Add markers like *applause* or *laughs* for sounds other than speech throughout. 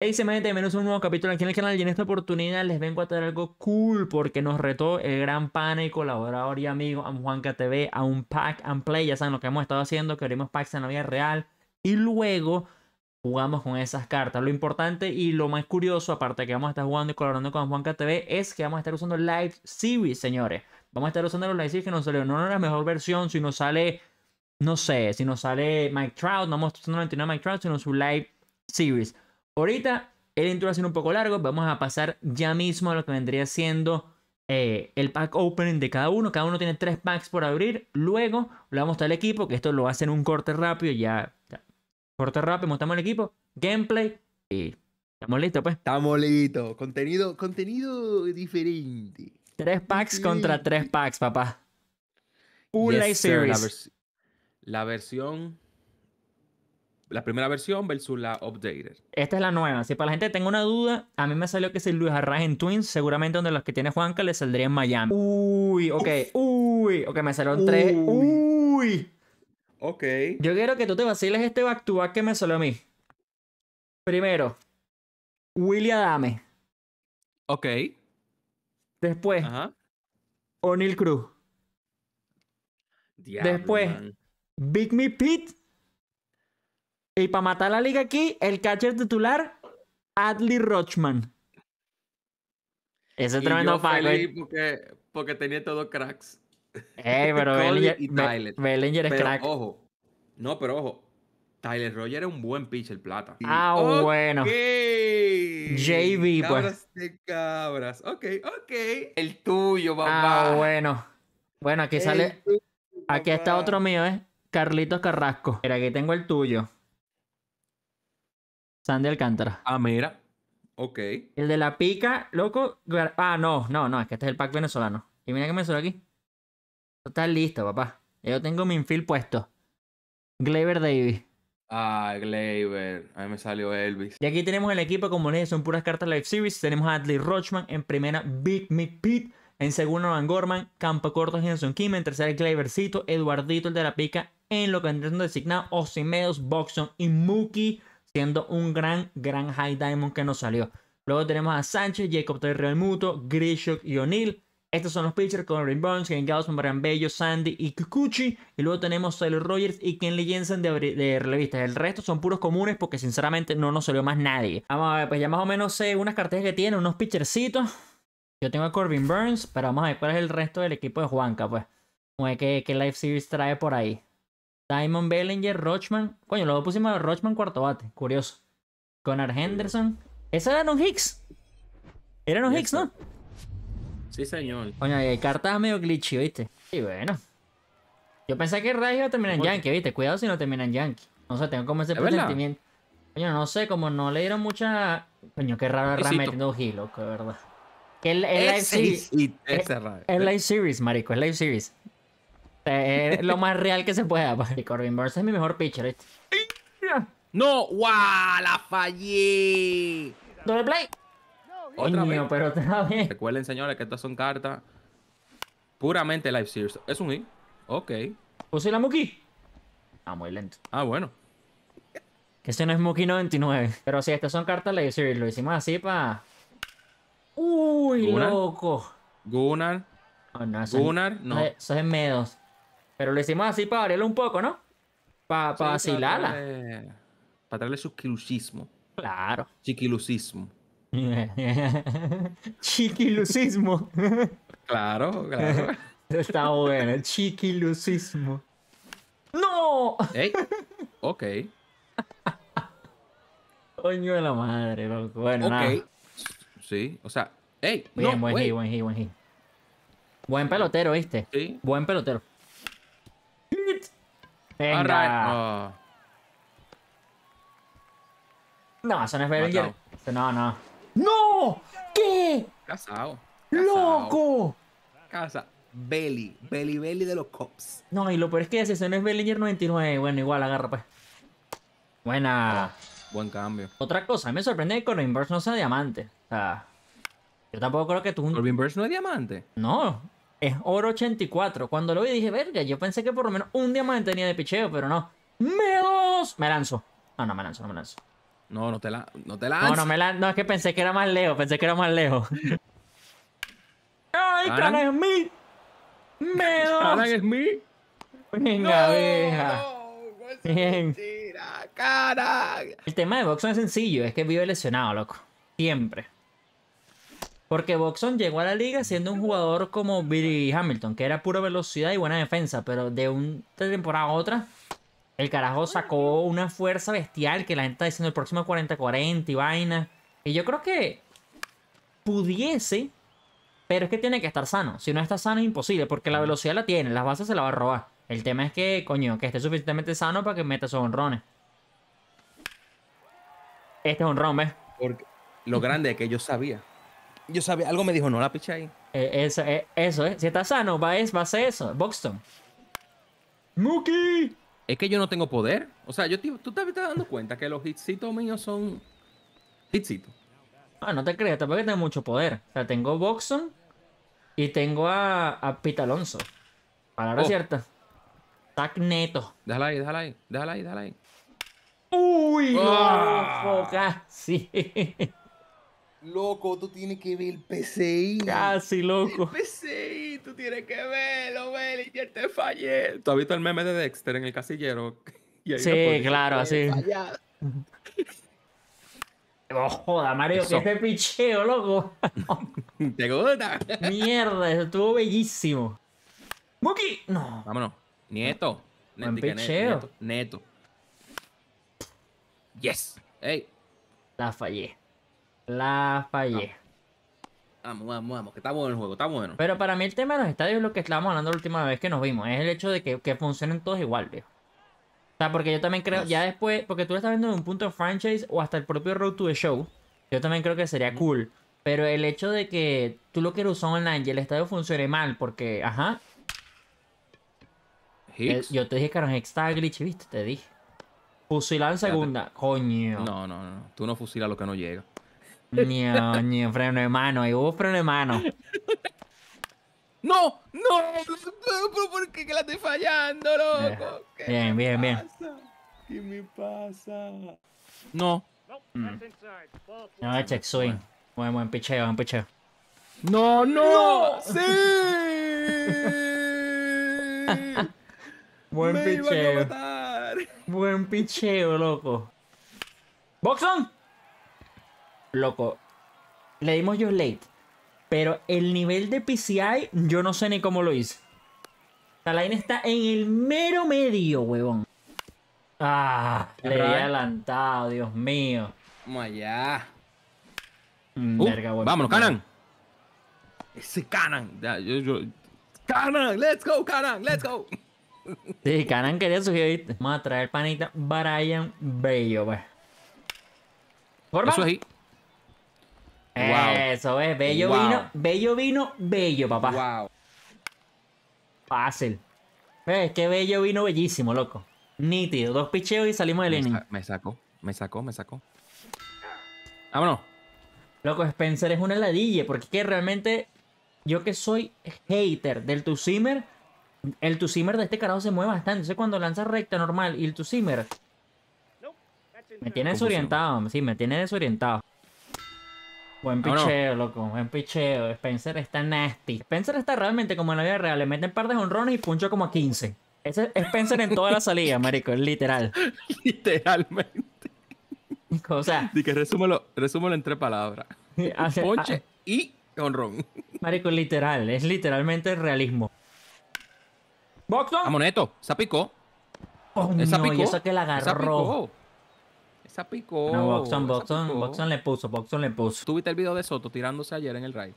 Hey, semana bienvenidos a un nuevo capítulo aquí en el canal y en esta oportunidad les vengo a traer algo cool porque nos retó el gran pana y colaborador y amigo a Juanca TV a un pack and play, ya saben lo que hemos estado haciendo, que abrimos packs en la vida real y luego jugamos con esas cartas. Lo importante y lo más curioso, aparte de que vamos a estar jugando y colaborando con Juanca TV, es que vamos a estar usando Live Series, señores. Vamos a estar usando los Live Series que nos salió no la mejor versión, si nos sale, no sé, si nos sale Mike Trout, no vamos a estar usando 99 Mike Trout, sino su Live Series. Ahorita el intro va a ser un poco largo, vamos a pasar ya mismo a lo que vendría siendo eh, el pack opening de cada uno. Cada uno tiene tres packs por abrir. Luego le vamos a mostrar el equipo, que esto lo va a hacer un corte rápido, ya, corte rápido, mostramos el equipo, gameplay y estamos listos pues. Estamos listos, contenido, contenido diferente. Tres packs contra tres packs, papá. Un Yes, sir, Series. La, vers- la versión, la primera versión versus la updated. Esta es la nueva. Si para la gente tenga una duda, a mí me salió que si Luis Arraez en Twins, seguramente donde los que tiene Juanca le saldría en Miami. Uy, ok. Uy, ok, me salieron tres. Uy. Ok. Yo quiero que tú te vaciles este back to back que me salió a mí. Primero, Willy Adame. Ok. Después. O'Neal Cruz. Diablo, Después. man. Big Me Pete. Y para matar la liga aquí, el catcher titular, Adley Rochman. Ese es Y tremendo yo porque, porque tenía todos cracks. Ey, pero *laughs* Bellinger, y Be- Tyler. Bellinger es Pero crack. ojo. No, pero ojo. Tyler Roger es un buen pitcher plata. Ah, bueno. JV, pues. Cabras de cabras. Ok, ok. El tuyo, papá. Ah, bueno. Bueno, aquí El sale. tuyo, Aquí está otro mío, ¿eh? Carlitos Carrasco. Mira, aquí tengo el tuyo. Sandy Alcántara. Ah, mira. Ok. El de la pica, loco. Ah, no, no, no, es que este es el pack venezolano. Y mira que me salió aquí. Está listo, papá. Yo tengo mi infield puesto. Gleyber Davis. Ah, Gleyber. A mí me salió Elvis. Y aquí tenemos el equipo, como les dije, son puras cartas Live Series. Tenemos a Adley Rochman en primera, Big Mick Pete. En segunda, Van Gorman, Campo Corto, Henson Kim. En tercera, Gleybercito, Eduardito, el de la pica. En lo que siendo designado, Osimedos, Boxon y Mookie. Siendo un gran, gran High Diamond que nos salió. Luego tenemos a Sánchez, Jacob Terrell Muto, Grishok y O'Neill. Estos son los pitchers con Ray Burns, Ken Gausman, Brian Bello, Sandy y Kikuchi. Y luego tenemos Tyler Rogers y Kenley Jensen de, de relevistas. El resto son puros comunes porque sinceramente no nos salió más nadie. Vamos a ver, pues ya más o menos sé unas cartas que tiene, unos pitchercitos. Yo tengo a Corbin Burns, pero vamos a ver cuál es el resto del equipo de Juanca, pues. Como es que, que Life Series trae por ahí. Diamond Bellinger, Rochman. Coño, luego pusimos a Rochman cuarto bate. Curioso. Connor Henderson. ¿Ese era un Hicks? Era un Hicks, ¿no? Sí, señor. Coño, hay cartas medio glitchy, ¿viste? Y bueno. Yo pensé que Ray iba a terminar en. Yankee, ¿viste? Cuidado si no termina en Yankee. No sé, tengo como ese presentimiento. Coño, no sé, como no le dieron mucha. Coño, qué raro Ray metiendo G, loco, de verdad. Que el, el Live Series. Es Live Series, marico, es Live Series. Eh, Es lo más real que se pueda. pues. Y Corbin Burns es mi mejor pitcher. No, ¡guau! ¡La fallé! Doble play. Otra Coño, vez. pero otra vez. Recuerden, señores, que estas son cartas puramente live series. Es un hit. Ok. ¿Puse la Muki? Ah, muy lento. Ah, bueno. Que este no es Muki 99. Pero sí, estas son cartas Live Series. Lo hicimos así para. Uy, loco. Gunnar. Oh, no, eso es- Gunnar, no. Eso es medos. Pero lo hicimos así para variarlo un poco, ¿no? Para para vacilarla. Para traerle su quilucismo. Claro. Chiquilucismo. *laughs* Chiquilucismo. Claro, claro. *laughs* Está bueno. Chiquilucismo. ¡No! Ey. Ok. *laughs* Coño de la madre, loco. Bueno, nada. Ok. Sí, o sea. ¡Ey! Bien, no, buen hit, buen hit, buen hit. Buen pelotero, ¿viste? Sí. Buen pelotero. Venga. Alright. Ah, No, eso no es Bellinger. No, no. ¡No! ¿Qué? casado. ¡Loco! Casa. Belly. Belly Belly de los Cops. No, y lo peor es que si eso no es Bellinger 99. Bueno, igual, agarra pues. Buena. Buen cambio. Otra cosa, me sorprende que Corbin Burns no sea diamante. O sea, yo tampoco creo que tú... Corbin Burns no es diamante. No, es oro 84. Cuando lo vi dije, verga, yo pensé que por lo menos un diamante tenía de picheo, pero no. ¡Me dos! Me lanzo. No, no me lanzo, no me lanzo. No, no te la, no te No, lances. no, me la, no, es que pensé que era más lejos, pensé que era más lejos. ¡Ay, ¿Ganan? Canan Smith! ¡Me *laughs* Alan dos! Smith. Venga, vieja. No, es Bien. mentira, cara. El tema de Boxon es sencillo, es que vive lesionado, loco. Siempre. Porque Boxon llegó a la liga siendo un jugador como Billy Hamilton, que era pura velocidad y buena defensa, pero de una temporada a otra, el carajo sacó una fuerza bestial que la gente está diciendo el próximo 40-40 y vaina. Y yo creo que pudiese, pero es que tiene que estar sano. Si no está sano es imposible, porque la velocidad la tiene, las bases se la va a robar. El tema es que, coño, que esté suficientemente sano para que meta esos honrones. Este es un ron, ¿ves? Porque lo grande es que yo sabía. Yo sabía, algo me dijo, no la piché ahí. Eh, eso, eh, eso, ¿eh? Si está sano, va, es, va a ser eso. Boxton. ¡Mookie! Es que yo no tengo poder. O sea, yo te- tú te estás dando cuenta que los hitsitos míos son hitsitos. Ah, no te creas, tampoco que tengo mucho poder. O sea, tengo Boxton y tengo a, a Pete Alonso. Palabra Oh. cierta. Tac neto. Déjala ahí, déjala ahí, déjala ahí, déjala ahí. ¡Uy! Ah. ojo, casi. *laughs* Loco, tú tienes que ver el PCI. casi, loco. PCI, tú tienes que verlo, Bellinger, te fallé. ¿Tú has visto el meme de Dexter en el casillero? *laughs* Y ahí Sí, claro, "Te he así. fallado". Oh, joda, Mario, que Eso. este picheo, loco. *laughs* ¿Te gusta? Mierda, eso estuvo bellísimo. ¡Mookie! No. Vámonos. Nieto. Buen Neto, que ne- picheo. Neto. Neto. Yes. Ey. La fallé. La fallé. Vamos, vamos, vamos. Que está bueno el juego, está bueno. Pero para mí el tema de los estadios es lo que estábamos hablando la última vez que nos vimos. Es el hecho de que, que funcionen todos igual, viejo. O sea, porque yo también creo, ya después, porque tú lo estás viendo en un punto de franchise o hasta el propio Road to the Show, yo también creo que sería cool. Pero el hecho de que tú lo quieres usar online y el estadio funcione mal, porque, ajá, Hicks. yo te dije que Aaron Hicks estaba glitch, ¿viste? Te dije. Fusilado en segunda. Coño. No, no, no. Tú no fusilas lo que no llega. Ño, ño, freno de mano. Ahí hubo freno de mano. ¡No! ¡No! ¿Pero por qué que la estoy fallando, loco? ¿Qué Bien, me bien, bien. pasa? ¿Qué me pasa? No. No, check swing. Buen, buen picheo, buen picheo. ¡No, no! ¡Sí! *laughs* Buen ¡Me iban a picheo. matar! Buen picheo, loco. ¡Boxon! Loco. Le dimos yo late. Pero el nivel de PCI, yo no sé ni cómo lo hice. La line está en el mero medio, huevón. Ah, le Right. adelantado, Dios mío. Vamos allá. Mm, Uh, verga, vámonos. Canan. Ese Canan. Canan, let's go, Canan, let's go. *laughs* Sí, Canan quería su ¿viste? Vamos a traer panita Brian Bello, pues. Eso es ahí. Wow. Eso es, bello Wow. vino, bello vino, bello, papá. Wow. Fácil. Es que bello vino bellísimo, loco. Nítido. Dos picheos y salimos inning. sa- me sacó, me sacó, me sacó. Vámonos. Loco, Spencer es una ladilla, porque es que realmente yo que soy hater del Tusimer, el Tusimer de este carajo se mueve bastante. Entonces cuando lanza recta normal y el Tusimer me tiene desorientado, sí, me tiene desorientado. Buen picheo, loco, buen picheo. Spencer está nasty. Spencer está realmente como en la vida real, le meten par de honrones y puncho como a 15. Ese es Spencer en toda la salida, *laughs* marico, es literal. Literalmente. O sea, Di que resúmelo, resúmelo en tres palabras. *laughs* hace- Ponche y honrón. Marico, literal, es literalmente realismo. ¡Boxon! Vamos, Neto. Esa picó. Coño, Esa picó. y eso que la agarró. Esa picó. No, Boxon, Boxon, picó. Boxon le puso, Boxon le puso. ¿Tú viste el video de Soto tirándose ayer en el raid?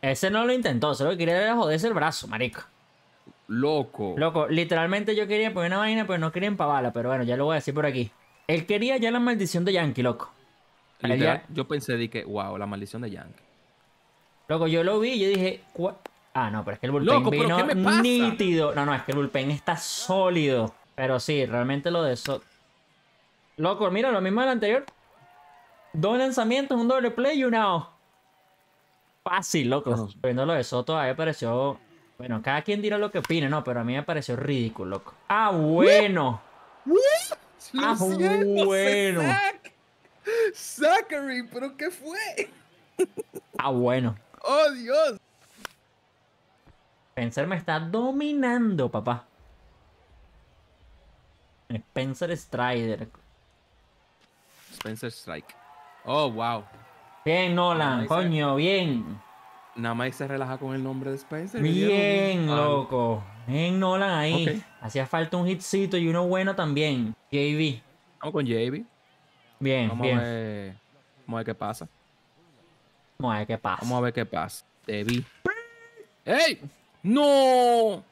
Ese no lo intentó, solo que quería era joderse el brazo, marico. Loco. Loco, literalmente yo quería poner una vaina, pero no quería empavarla, pero bueno, ya lo voy a decir por aquí. Él quería ya la maldición de Yankee, loco. Él Literal, ya- yo pensé que, wow, la maldición de Yankee. Loco, yo lo vi y yo dije, ah, no, pero es que el bullpen Loco, ¿pero vino nítido. No, no, es que el bullpen está sólido. Pero sí, realmente lo de eso. Loco, mira, lo mismo del anterior. Dos lanzamientos, un doble play y una out. Fácil, loco. Bueno. Viendo lo de Soto, a mí me pareció. Bueno, cada quien dirá lo que opine, ¿no? Pero a mí me pareció ridículo, loco. Ah, bueno. Ah, bueno. Zach. Zachary, ¿pero qué fue? Ah, bueno. ¡Oh, Dios! Spencer me está dominando, papá. Spencer Strider. Spencer Strike. Oh, wow. Bien, Nolan, coño, bien. Nada más se relaja con el nombre de Spencer. Bien, Ah, loco. Bien, Nolan ahí. Hacía falta un hitcito y uno bueno también. JV. Vamos con JB. Bien, Vamos bien. a ver. Vamos a ver qué pasa. Vamos a ver qué pasa. Vamos a ver qué pasa. Te vi. ¡Ey! ¡No!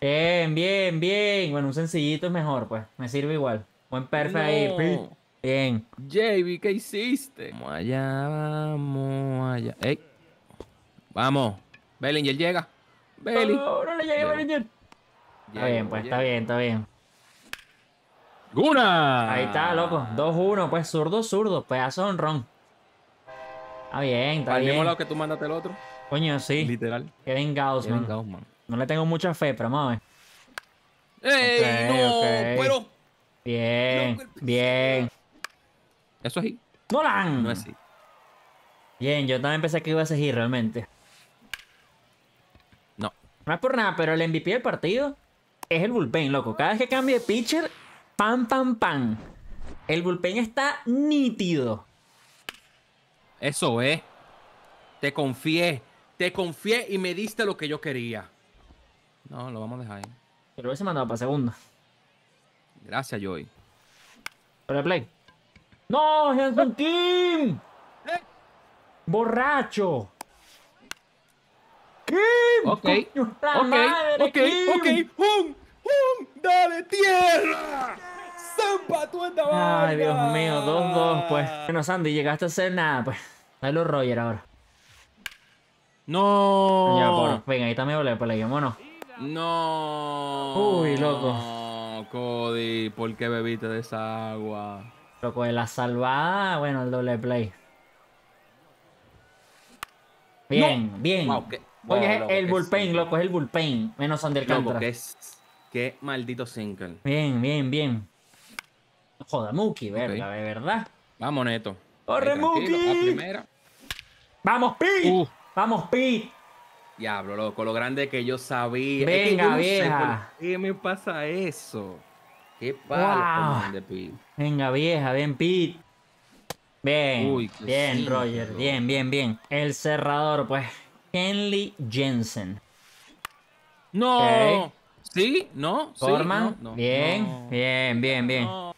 Bien, bien, bien. Bueno, un sencillito es mejor, pues. Me sirve igual. Buen perfect ahí. No. Pete. Bien. JB, ¿qué hiciste? Vamos allá, vamos allá. ¡Ey! Vamos. Bellinger llega. Belly. No, no le llegué, Llegó. Bellinger. Está bien, pues, está bien, está bien. ¡Guna! Ahí está, loco. 2-1, pues zurdo, zurdo. Pedazo de honrón. Está bien, está Al mismo bien. lado que tú mandaste el otro. Coño, sí. Literal. Kevin Gaussman. Kevin Gausman. No le tengo mucha fe, pero vamos a ver. ¡Ey! Ok, ¡No! ok. Pero. Bien, el bien. Eso es hit. ¡Nolan! No es hit. Bien, yo también pensé que iba a seguir realmente. No. No es por nada, pero el MVP del partido es el bullpen, loco. Cada vez que cambie de pitcher, pam, pam, pam. El bullpen está nítido. Eso es. Te confié. Te confié y me diste lo que yo quería. No, lo vamos a dejar ahí. Lo hubiese mandado para segunda. Gracias, Joy. Pero play. ¡No, Hanson Kim! Eh. ¡Borracho! ¡Kim! Ok, ¡Coño, Ok, madre, ok, Kim! ok. ¡Hum! ¡Hum! ¡Dale tierra! ¡Zampa tu esta Ay, Dios vaina! mío, 2-2, pues. Bueno, Sandy, llegaste a hacer nada, pues. Dale Roger ahora. No. Ya, Venga, ahí doble play, vámonos. No. Uy, loco. Cody, ¿por qué bebiste de esa agua? Loco, de la salvada, bueno, el doble play. Bien, bien. Wow, qué- Oye, es el bullpen, loco, es el bullpen. Menos que es. Qué maldito single. Bien, bien, bien. Joda, Mookie, verga, de verdad. Vamos, Neto. ¡Corre, primera. ¡Vamos, Pete! Uh. ¡Vamos, Pete! Diablo, loco, lo grande que yo sabía. Es que Venga, yo no sé vieja. por ¿Qué me pasa eso? ¿Qué Wow. con de? Venga, vieja, bien, Pete. Bien, Uy, qué bien, simple, Roger, bien, bien, bien. El cerrador, pues, Kenley Jensen. No. ¿Sí? ¿No? ¿Sí? No, no, bien, no, bien, bien, bien. no.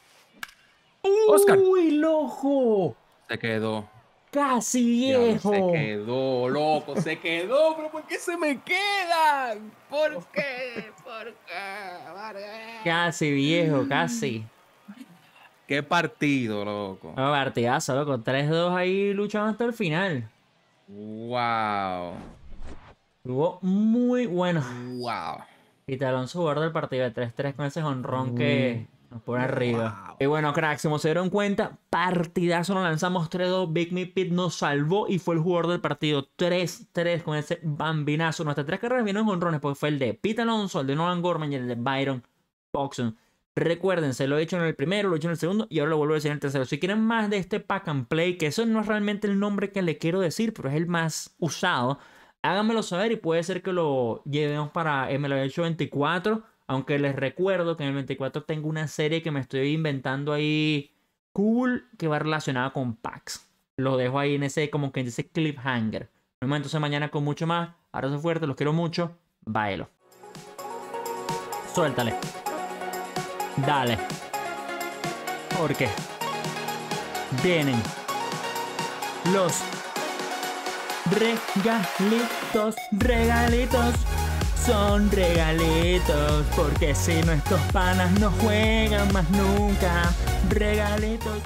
Oscar. ¡Uy, loco! Se quedó. ¡Casi viejo! Se quedó, loco, se quedó. ¿Pero por qué se me quedan? ¿Por qué? ¿Por qué? ¿Por qué? Casi viejo, casi. Qué partido, loco. No, partidazo, loco. 3-2 ahí luchando hasta el final. Wow. Estuvo muy bueno. Wow. Y Alonso jugador del partido de 3-3 con ese jonrón que nos pone arriba. Y bueno, cracks, como se dieron cuenta, partidazo nos lanzamos 3-2. Big Me Pit nos salvó y fue el jugador del partido 3-3 con ese bambinazo. Nuestras tres carreras vinieron en jonrones porque fue el de Pete Alonso, el de Nolan Gorman y el de Byron Boxon. Recuerden, se lo he hecho en el primero, lo he hecho en el segundo y ahora lo vuelvo a decir en el tercero. Si quieren más de este pack and play, que eso no es realmente el nombre que le quiero decir, pero es el más usado, háganmelo saber y puede ser que lo llevemos para Show 24. Aunque les recuerdo que en el 24 tengo una serie que me estoy inventando ahí cool que va relacionada con packs. Lo dejo ahí en ese, como que dice cliffhanger. Nos vemos entonces mañana con mucho más. Abrazo fuerte, los quiero mucho. Bailo. Suéltale. Dale. Porque vienen los regalitos, regalitos. Son regalitos, porque si nuestros panas no juegan más nunca, regalitos.